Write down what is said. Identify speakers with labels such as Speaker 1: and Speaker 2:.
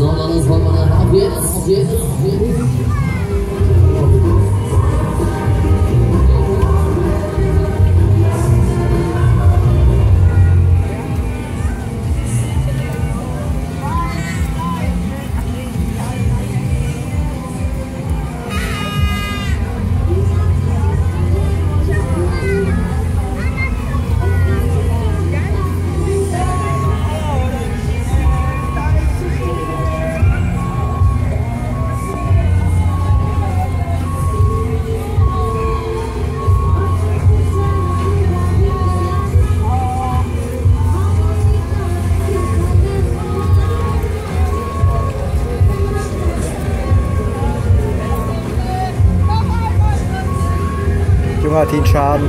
Speaker 1: das wollen wir dann auf jeden, auf jeden, auf Jungertin-Schaden.